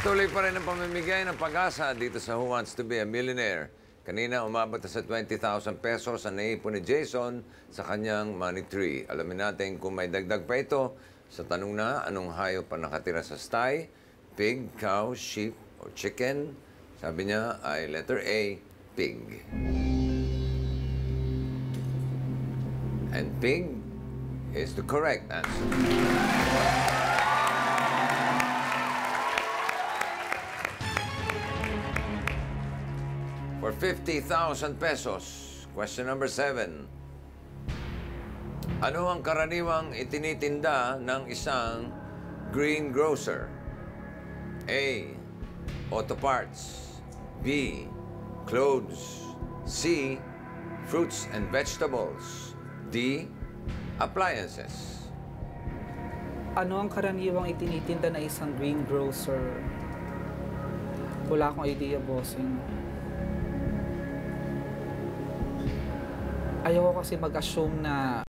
Patuloy pa rin ang pamimigay ng pag-asa dito sa Who Wants to be a Millionaire. Kanina, umabot sa 20,000 pesos ang naipon ni Jason sa kanyang money tree. Alamin natin kung may dagdag pa ito sa tanong na anong hayop pa nakatira sa sty, pig, cow, sheep, or chicken. Sabi niya ay letter A, pig. And pig is the correct answer. 50,000 pesos, question number seven. Ano ang karaniwang itinitinda ng isang greengrocer? A. Auto parts. B. Clothes. C. Fruits and vegetables. D. Appliances. Ano ang karaniwang itinitinda na isang greengrocer? Wala akong idea, bossing. Ayoko kasi mag-assume na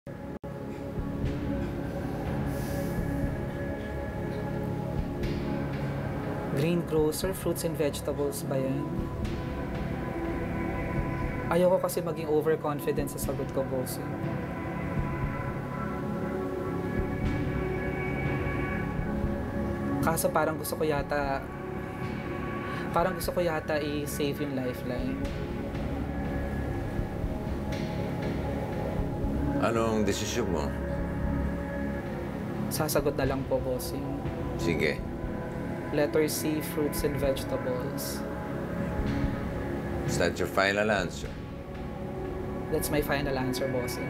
greengrocer, fruits and vegetables ba yan? Ayoko kasi maging overconfident sa sagot ko, bossing. Kaso parang gusto ko yata parang gusto ko yata i-save yung lifeline. Anong desisyon mo? Sasagot na lang po, bossing. Sige. Letter C, fruits and vegetables. Is that your final answer? That's my final answer, bossing.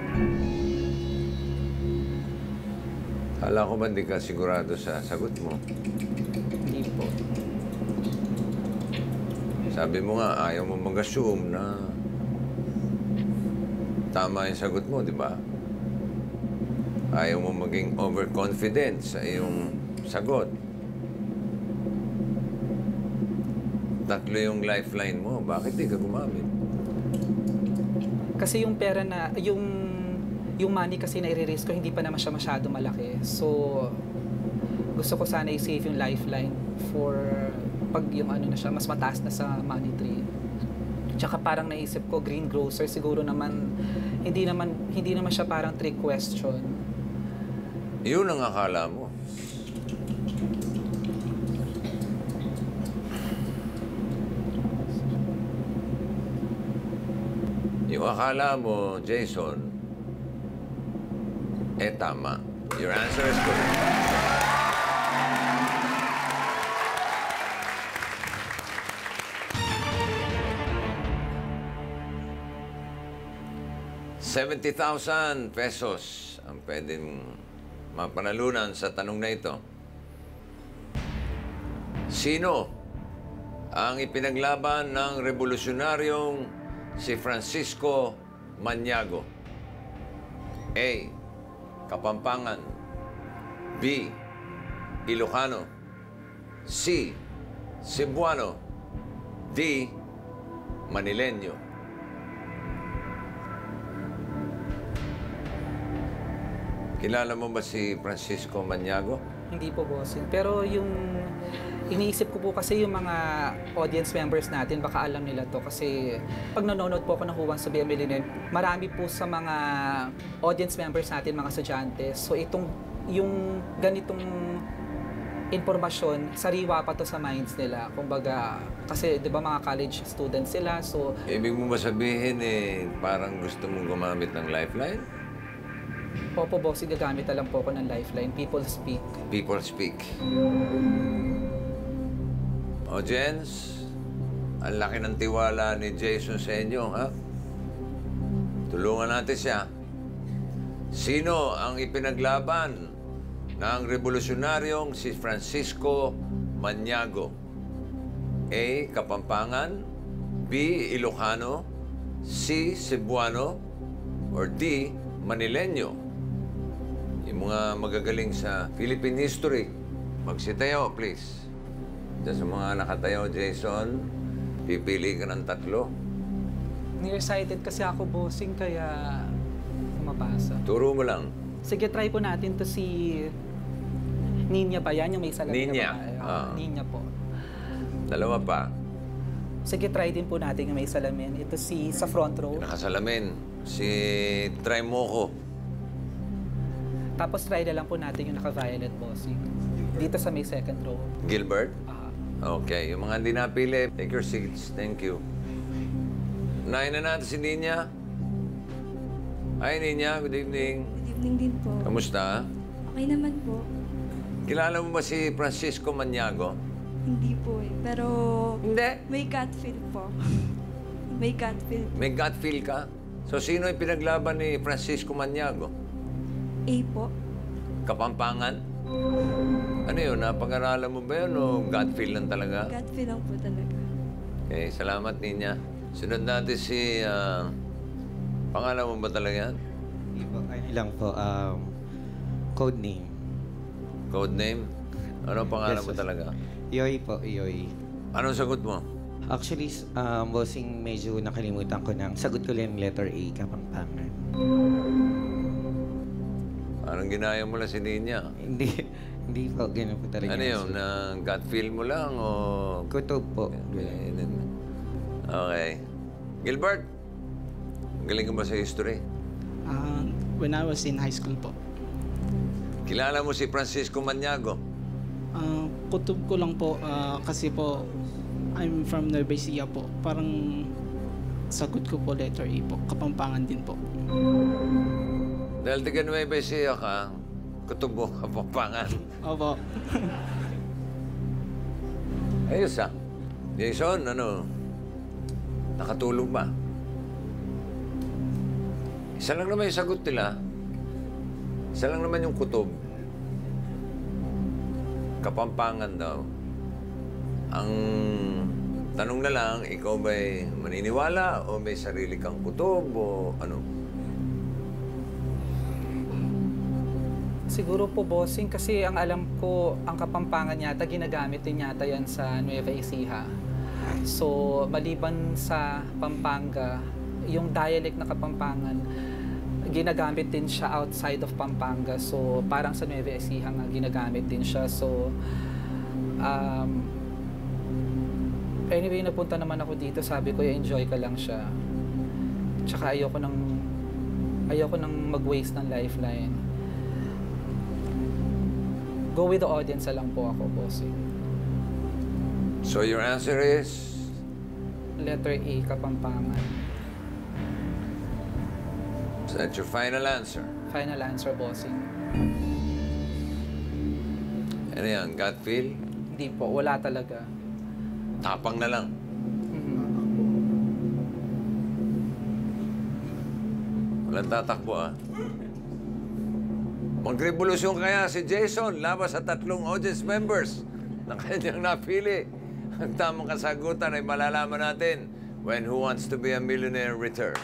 Hala ko ba hindi ka sigurado sa sagot mo? Hindi po. Sabi mo nga, ayaw mo mag-assume na tama yung sagot mo, di ba? Ayaw mo maging overconfident sa iyong sagot. Tatlo yung lifeline mo. Bakit di ka gumamit? Kasi yung pera na, yung yung money kasi na i-risk ko, hindi pa naman siya masyado malaki. So, gusto ko sana i-save yung lifeline for pag yung ano na siya, mas mataas na sa money tree. Tsaka parang naisip ko, greengrocer, siguro naman, hindi naman, hindi naman siya parang trick question. Yun ang akala mo. Yung akala mo, Jason, eh tama. Your answer is correct. $70,000 pesos ang pwedeng mapanalunan sa tanong na ito. Sino ang ipinaglaban ng revolusyonaryong si Francisco Maniago? A. Kapampangan B. Ilocano C. Cebuano D. Manileño Kilala mo ba si Francisco Maniago? Hindi po bossing. Pero yung iniisip ko po kasi yung mga audience members natin, baka alam nila to. Kasi pag nanonood po ako ng Who Wants to be a Millionaire, marami po sa mga audience members natin, mga estudyante. So itong, yung ganitong impormasyon, sariwa pa to sa minds nila. Kumbaga, kasi di ba mga college students sila, so Ibig mo ba sabihin eh, parang gusto mong gumamit ng lifeline? Opo, boss, gagamit na lang po ako ng lifeline. People speak. People speak. Audience, ang laki ng tiwala ni Jason sa inyo, ha? Tulungan natin siya. Sino ang ipinaglaban ng revolusyonaryong si Francisco Maniago? A. Kapampangan B. Ilocano C. Cebuano or D. Manileño Yung mga magagaling sa Philippine history Magsitayo, please Diyan sa mga nakatayo, Jason Pipili ka ng tatlo Nearsighted kasi ako, bossing, kaya mapasa. Turo mo lang Sige, try po natin to si Ninya ba yan? Yung may salamin Ninya, na babae. ah. Ninya po. Dalawa pa. Sige, try din po natin yung may salamin. Ito si sa front row. Nakasalamin. Si Try Moco. Tapos try na lang po natin yung naka-violet bossing. Dito sa may second row. Gilbert. Ah, Okay, yung mga hindi napili, take your seats. Thank you. Unahin na natin si Ninya. Hi, Ninya. Good evening. Good evening din po. Kamusta? Okay naman po. Kilala mo ba si Francisco Maniago? Hindi po eh. Pero Hindi. may gut feel po. May gut feel. May gut feel ka? So, sino yung pinaglaban ni Francisco Maniago? A po. Kapampangan? Ano yun? Napag-aralan mo ba yun o gut feel lang talaga? Gut feel lang po talaga. Okay, salamat Ninya. Sunod natin si... ah, pangalan mo ba talaga yan? Hindi po, ano lang po, um, code name. Code name? Ano ang pangalan Yes, mo talaga? Yoy po, Yoy. Anong sagot mo? Actually, um, bossing medyo nakalimutan ko ng sagot ko lang letter A, Kapampangan. Anong ginaya mo lang si Ninya? Hindi, hindi po, ganun po talaga. Ano yun? Na gut feel mo lang o... Kutob po. Okay. okay. Gilbert, galing ka ba sa history? Uh, when I was in high school po. Kilala mo si Francisco Maniago? Uh, kutob ko lang po ah, kasi po I'm from Nueva Ecija po. Parang sagot ko po letter A po. Kapampangan din po. Dahil taga Nueva Ecija ka, kutubo ka papangan. Opo. Ayos ah. Jason, ano? Nakatulog ba? Isa lang naman yung sagot nila. Isa lang naman yung kutob. Kapampangan daw. Ang tanong na lang, ikaw ba'y maniniwala o may sarili kang kutob o ano? siguro po bossing kasi ang alam ko, ang kapampangan yata, ginagamit din yata yan sa Nueva Ecija. So, maliban sa Pampanga, yung dialect na kapampangan, ginagamit din siya outside of Pampanga. So, parang sa Nueva Ecija nga, ginagamit din siya. So, um, anyway, napunta naman ako dito, sabi ko, enjoy ka lang siya. Tsaka ayoko nang ayoko nang mag-waste ng lifeline. Go with the audience lang po ako, bossing. So your answer is? Letter A, Kapampangan. Is that your final answer? Final answer, bossing. Ano yan, gut feel? Hindi po, wala talaga. Tapang na lang. Walang tatakbo ah. Magrevolusyon kaya si Jason laban sa tatlong audience members na kanyang napili. Ang tamang kasagutan ay malalaman natin when Who Wants to be a Millionaire returns.